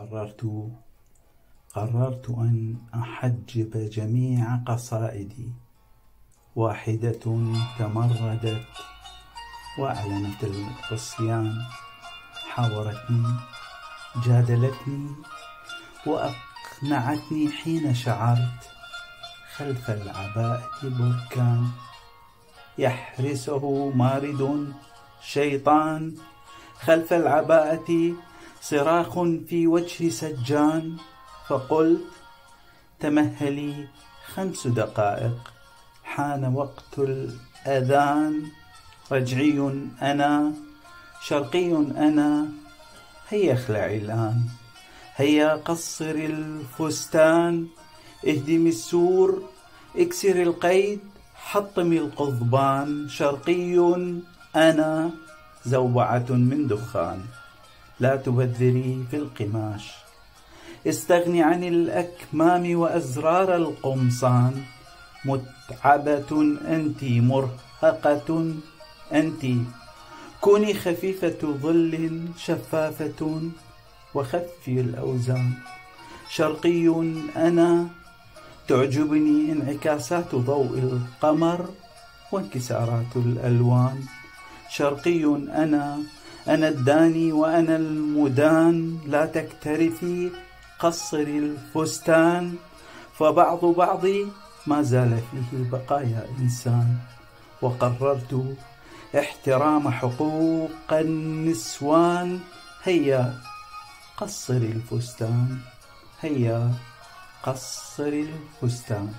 قررت قررت أن أحجب جميع قصائدي. واحدة تمردت وأعلنت العصيان. حاورتني جادلتني وأقنعتني حين شعرت خلف العباءة بركان. يحرسه مارد شيطان خلف العباءة صراخ في وجه سجان فقلت تمهلي خمس دقائق. حان وقت الأذان. رجعي أنا شرقي أنا. هيا اخلعي إلآن. هيا قصر الفستان. اهدمي السور اكسر القيد حطمي القضبان. شرقي أنا زوبعة من دخان. لا تبذري في القماش. استغني عن الأكمام وأزرار القمصان. متعبة أنت مرهقة أنت. كوني خفيفة ظل شفافة وخفي الأوزان. شرقي أنا تعجبني انعكاسات ضوء القمر وانكسارات الألوان. شرقي أنا أنا الداني وأنا المدان لا تكترثي قصر الفستان. فبعض بعضي ما زال فيه بقايا إنسان. وقررت احترام حقوق النسوان. هيا قصر الفستان هيا قصر الفستان.